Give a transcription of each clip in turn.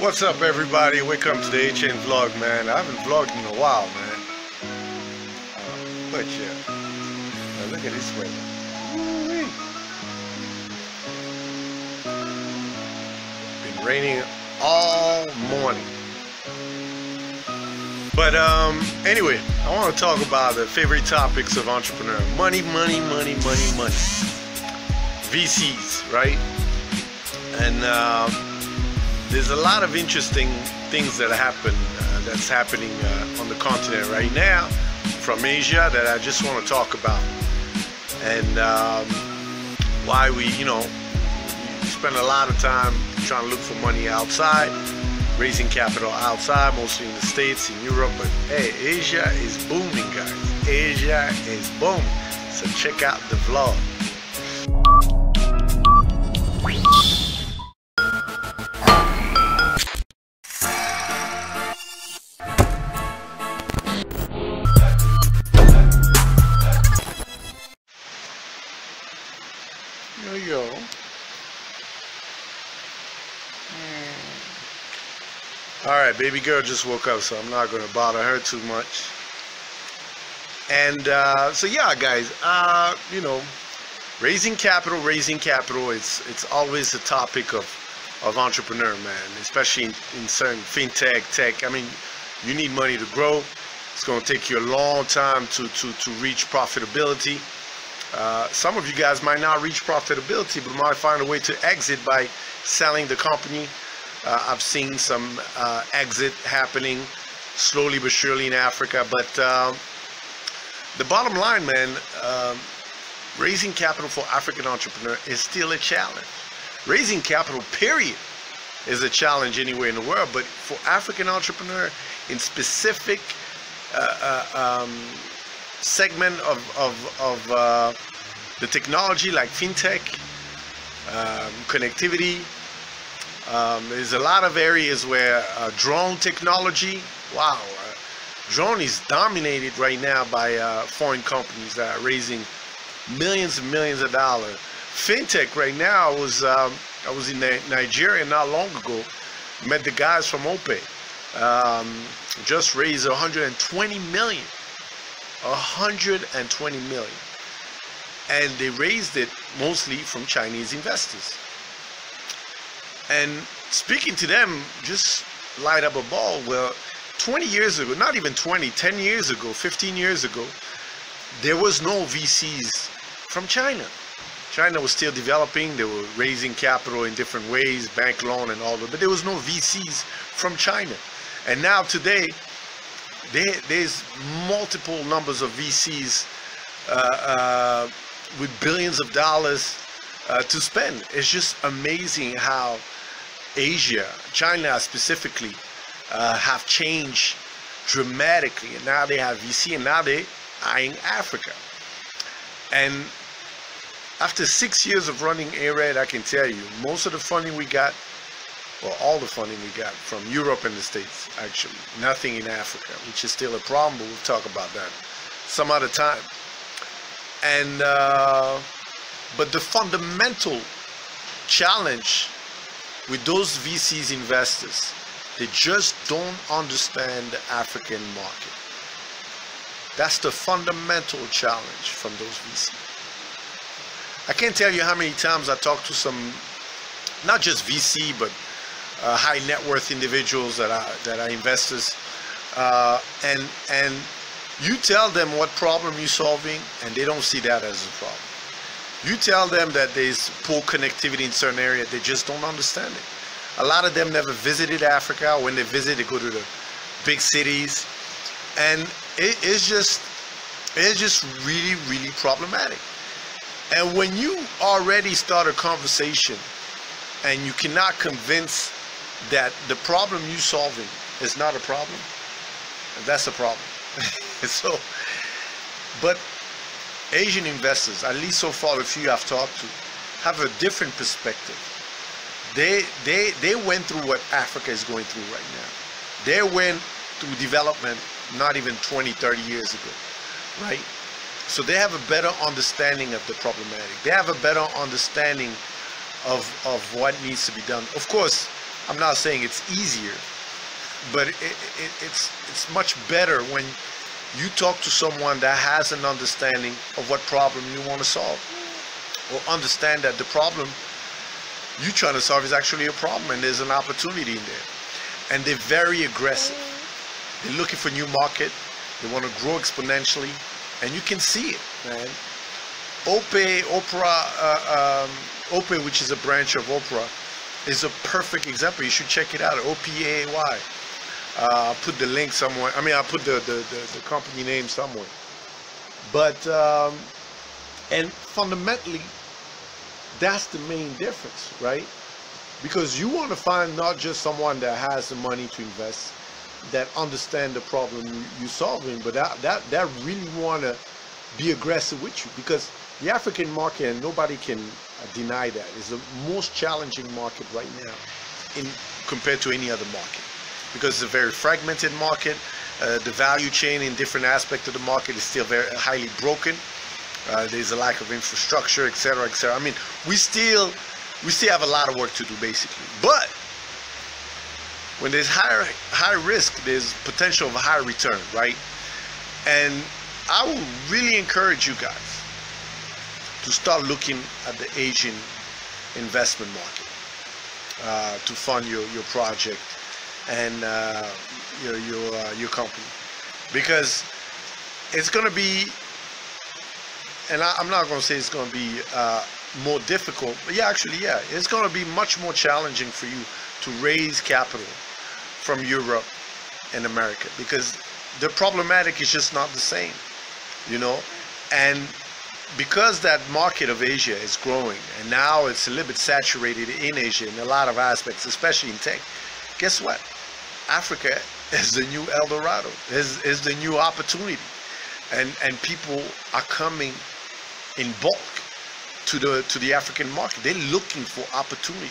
What's up everybody? Welcome to the HN vlog man. I haven't vlogged in a while man. But yeah. Now look at this weather. Been raining all morning. But um anyway, I want to talk about the favorite topics of entrepreneur. Money, money, money, money, money. VCs, right? And um there's a lot of interesting things that happen uh, that's happening uh, on the continent right now from Asia that I just want to talk about. And um, why we you know spend a lot of time trying to look for money outside raising capital outside mostly in the States in Europe but hey Asia is booming guys. Asia is booming. So check out the vlog Yo yo. Hmm. All right, baby girl just woke up, so I'm not gonna bother her too much. And uh, so yeah, guys, uh, you know, raising capital, raising capital, it's it's always a topic of of entrepreneur, man, especially in, in certain fintech, tech. I mean, you need money to grow. It's gonna take you a long time to to to reach profitability. Uh, some of you guys might not reach profitability, but might find a way to exit by selling the company. Uh, I've seen some uh, exit happening slowly but surely in Africa. But um, the bottom line, man, um, raising capital for African entrepreneur is still a challenge. Raising capital, period, is a challenge anywhere in the world. But for African entrepreneur in specific uh, uh, um, segment of, of, of uh, the technology like fintech, um, connectivity. Um, there's a lot of areas where uh, drone technology, wow, uh, drone is dominated right now by uh, foreign companies that are raising millions and millions of dollars. Fintech right now was um, I was in Nigeria not long ago, met the guys from Opay, um, just raised 120 million 120 million. And they raised it mostly from Chinese investors. And speaking to them, just light up a ball. Well, 20 years ago, not even 20, 10 years ago, 15 years ago, there was no VCs from China. China was still developing, they were raising capital in different ways, bank loan and all that, but there was no VCs from China. And now today, there, there's multiple numbers of VCs uh, uh, with billions of dollars uh, to spend. It's just amazing how Asia, China specifically, uh, have changed dramatically. And now they have VC and now they're eyeing Africa. And after six years of running ARED, I can tell you, most of the funding we got well, all the funding we got from Europe and the States, actually. Nothing in Africa, which is still a problem, but we'll talk about that some other time. And, uh, but the fundamental challenge with those VCs investors, they just don't understand the African market. That's the fundamental challenge from those VCs. I can't tell you how many times I talked to some, not just VC, but uh, high net worth individuals that are that are investors, uh, and and you tell them what problem you're solving, and they don't see that as a problem. You tell them that there's poor connectivity in certain areas, they just don't understand it. A lot of them never visited Africa. When they visit, they go to the big cities, and it, it's just it's just really really problematic. And when you already start a conversation and you cannot convince that the problem you're solving is not a problem, that's a problem. so, but Asian investors, at least so far the few I've talked to, have a different perspective. They, they, they went through what Africa is going through right now. They went through development not even 20, 30 years ago, right? So they have a better understanding of the problematic. They have a better understanding of, of what needs to be done. Of course, I'm not saying it's easier, but it, it, it's it's much better when you talk to someone that has an understanding of what problem you want to solve, or understand that the problem you're trying to solve is actually a problem and there's an opportunity in there. And they're very aggressive. They're looking for new market. They want to grow exponentially, and you can see it, man. Opay, Opera, uh, um, Opay, which is a branch of Opera, is a perfect example. You should check it out. O-P-A-Y. Uh, I'll put the link somewhere. I mean, I'll put the, the, the, the company name somewhere. But, um, and fundamentally, that's the main difference, right? Because you want to find not just someone that has the money to invest, that understand the problem you, are solving, but that, that, that really want to be aggressive with you because the African market, and nobody can deny that, is the most challenging market right now in compared to any other market because it's a very fragmented market. Uh, the value chain in different aspects of the market is still very highly broken. Uh, there's a lack of infrastructure, etc., etc. I mean, we still we still have a lot of work to do, basically. But when there's higher high risk, there's potential of a higher return, right? And I will really encourage you guys to start looking at the Asian investment market uh, to fund your, your project and uh, your your uh, your company. Because it's going to be and I, am not going to say it's going to be uh, more difficult, but yeah, actually, yeah, it's going to be much more challenging for you to raise capital from Europe and America because the problematic is just not the same, you know, and because that market of Asia is growing and now it's a little bit saturated in Asia in a lot of aspects, especially in tech. Guess what? Africa is the new El Dorado, is, is the new opportunity. And, and people are coming in bulk to the to the African market. They're looking for opportunity.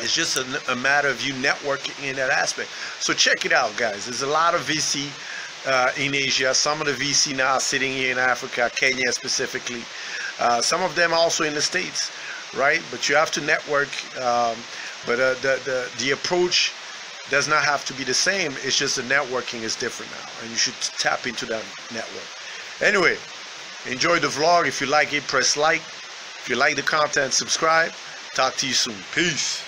It's just a, a matter of you networking in that aspect. So check it out, guys. There's a lot of VC uh, in Asia. Some of the VC now sitting here in Africa, Kenya specifically. Uh, some of them also in the States, right? But you have to network. Um, but uh, the, the, the approach does not have to be the same. It's just the networking is different now. And you should tap into that network. Anyway, Enjoy the vlog. If you like it, press like. If you like the content, subscribe. Talk to you soon. Peace.